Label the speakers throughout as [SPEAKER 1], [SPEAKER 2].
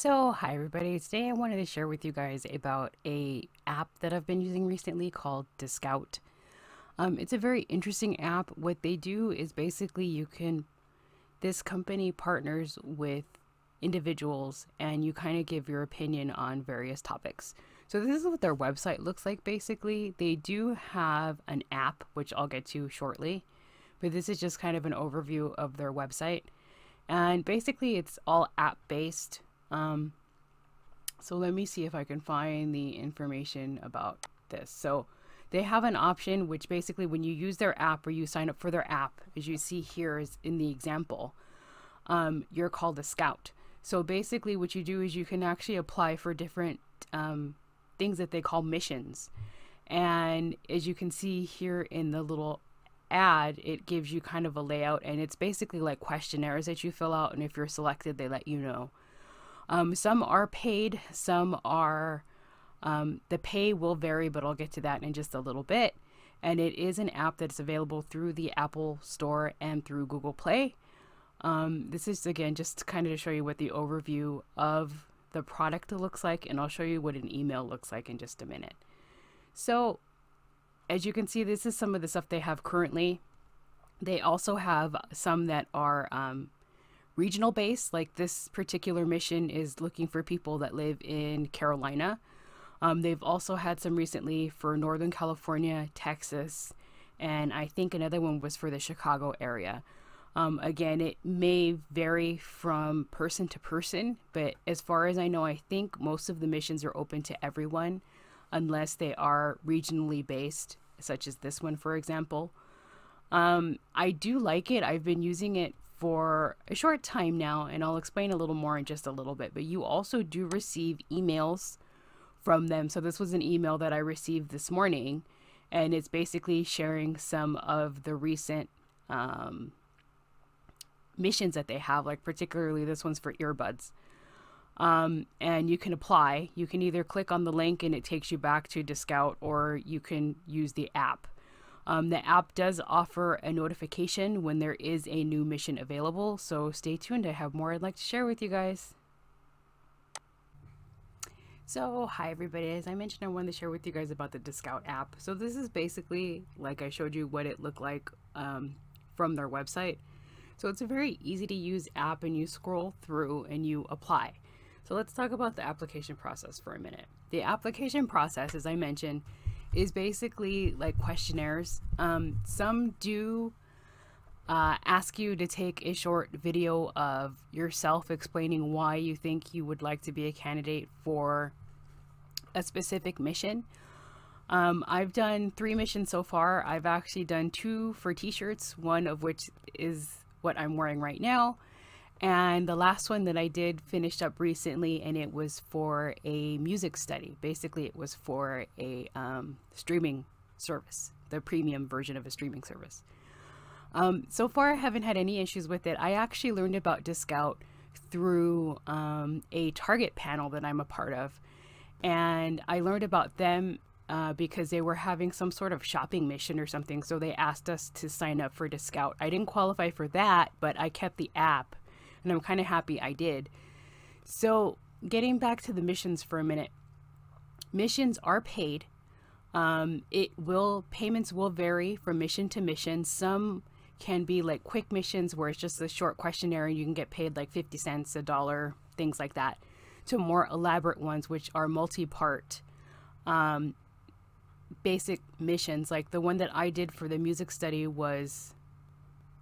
[SPEAKER 1] So, hi everybody. Today I wanted to share with you guys about a app that I've been using recently called dscout. Um, it's a very interesting app. What they do is basically you can, this company partners with individuals and you kind of give your opinion on various topics. So this is what their website looks like basically. They do have an app, which I'll get to shortly, but this is just kind of an overview of their website. And basically it's all app based um, so let me see if I can find the information about this. So they have an option which basically when you use their app or you sign up for their app, as you see here is in the example, um, you're called a scout. So basically what you do is you can actually apply for different um, things that they call missions. And as you can see here in the little ad, it gives you kind of a layout and it's basically like questionnaires that you fill out. And if you're selected, they let you know. Um, some are paid, some are, um, the pay will vary, but I'll get to that in just a little bit. And it is an app that's available through the Apple Store and through Google Play. Um, this is again just kind of to show you what the overview of the product looks like, and I'll show you what an email looks like in just a minute. So, as you can see, this is some of the stuff they have currently. They also have some that are um, regional base. Like this particular mission is looking for people that live in Carolina. Um, they've also had some recently for Northern California, Texas, and I think another one was for the Chicago area. Um, again, it may vary from person to person, but as far as I know, I think most of the missions are open to everyone unless they are regionally based, such as this one, for example. Um, I do like it. I've been using it for a short time now, and I'll explain a little more in just a little bit. But you also do receive emails from them. So this was an email that I received this morning, and it's basically sharing some of the recent um, missions that they have, like particularly this one's for earbuds. Um, and you can apply. You can either click on the link and it takes you back to dscout, or you can use the app. Um, the app does offer a notification when there is a new mission available, so stay tuned. I have more I'd like to share with you guys. So, hi everybody. As I mentioned, I wanted to share with you guys about the dscout app. So this is basically, like I showed you, what it looked like um, from their website. So it's a very easy to use app and you scroll through and you apply. So let's talk about the application process for a minute. The application process, as I mentioned, is basically like questionnaires. Um, some do uh, ask you to take a short video of yourself explaining why you think you would like to be a candidate for a specific mission. Um, I've done three missions so far. I've actually done two for t-shirts, one of which is what I'm wearing right now. And the last one that I did finished up recently, and it was for a music study. Basically, it was for a um, streaming service, the premium version of a streaming service. Um, so far, I haven't had any issues with it. I actually learned about dscout through um, a Target panel that I'm a part of. And I learned about them uh, because they were having some sort of shopping mission or something. So they asked us to sign up for dscout. I didn't qualify for that, but I kept the app and I'm kind of happy I did. So, getting back to the missions for a minute, missions are paid. Um, it will payments will vary from mission to mission. Some can be like quick missions where it's just a short questionnaire and you can get paid like 50 cents, a dollar, things like that, to more elaborate ones which are multi-part um, basic missions. Like the one that I did for the music study was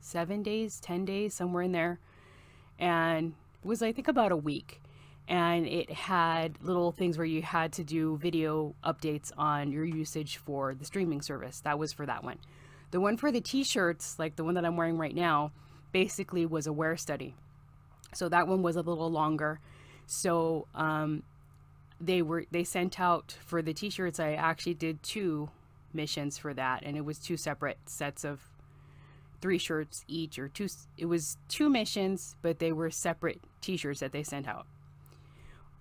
[SPEAKER 1] seven days, 10 days, somewhere in there and it was I think about a week and it had little things where you had to do video updates on your usage for the streaming service. That was for that one. The one for the t-shirts, like the one that I'm wearing right now, basically was a wear study. So that one was a little longer. So um, they were they sent out for the t-shirts. I actually did two missions for that, and it was two separate sets of three shirts each or two it was two missions but they were separate t-shirts that they sent out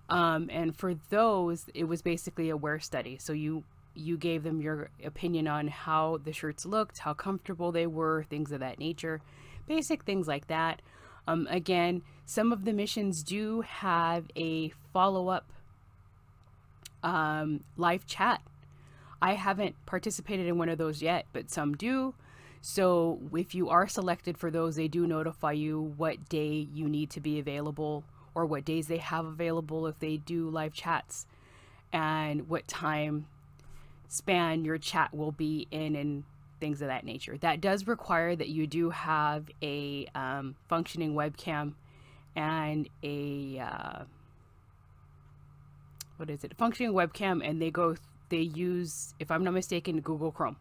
[SPEAKER 1] um, and for those it was basically a wear study so you you gave them your opinion on how the shirts looked how comfortable they were things of that nature basic things like that Um, again, some of the missions do have a follow up um, live chat. I haven't participated in one of those yet, but some do. So if you are selected for those, they do notify you what day you need to be available or what days they have available if they do live chats and what time span your chat will be in and things of that nature. That does require that you do have a um, functioning webcam and a uh, what is it? Functioning webcam, and they go they use, if I'm not mistaken, Google Chrome.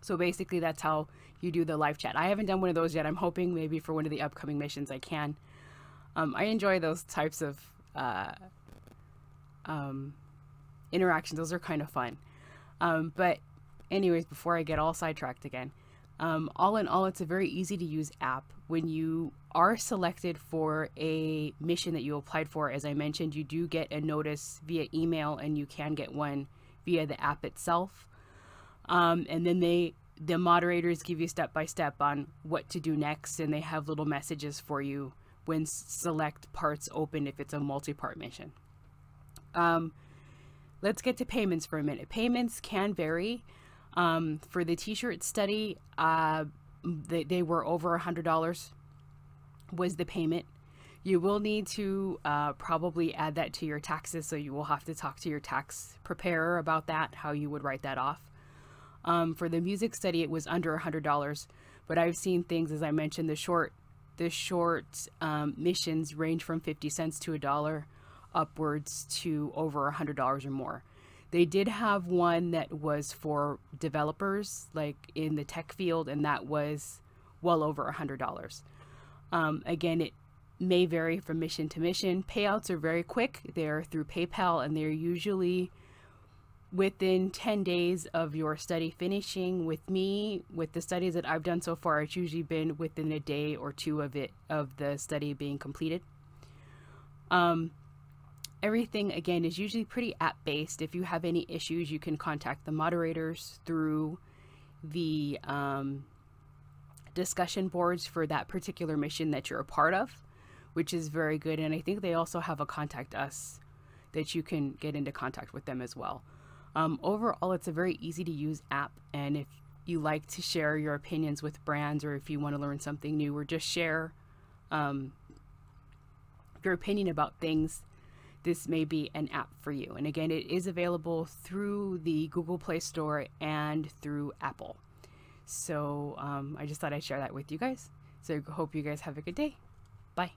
[SPEAKER 1] So basically, that's how you do the live chat. I haven't done one of those yet. I'm hoping maybe for one of the upcoming missions I can. Um, I enjoy those types of uh, um, interactions. Those are kind of fun. Um, but anyways, before I get all sidetracked again, um, all in all, it's a very easy to use app. When you are selected for a mission that you applied for, as I mentioned, you do get a notice via email and you can get one via the app itself. Um, and then they, the moderators give you step by step on what to do next, and they have little messages for you when select parts open if it's a multi part mission. Um, let's get to payments for a minute. Payments can vary. Um, for the t-shirt study, uh, they, they were over a hundred dollars was the payment. You will need to uh, probably add that to your taxes, so you will have to talk to your tax preparer about that, how you would write that off. Um, for the music study, it was under a hundred dollars, but I've seen things, as I mentioned, the short, the short um, missions range from fifty cents to a dollar, upwards to over a hundred dollars or more. They did have one that was for developers, like in the tech field, and that was well over a hundred dollars. Um, again, it may vary from mission to mission. Payouts are very quick. They're through PayPal, and they're usually within 10 days of your study finishing with me with the studies that i've done so far it's usually been within a day or two of it of the study being completed. Um, everything again is usually pretty app based if you have any issues you can contact the moderators through the um, discussion boards for that particular mission that you're a part of which is very good. And i think they also have a contact us that you can get into contact with them as well um, overall it's a very easy to use app and if you like to share your opinions with brands or if you want to learn something new or just share um, your opinion about things this may be an app for you. And again, it is available through the Google Play Store and through Apple. So um, I just thought I'd share that with you guys. So hope you guys have a good day. Bye.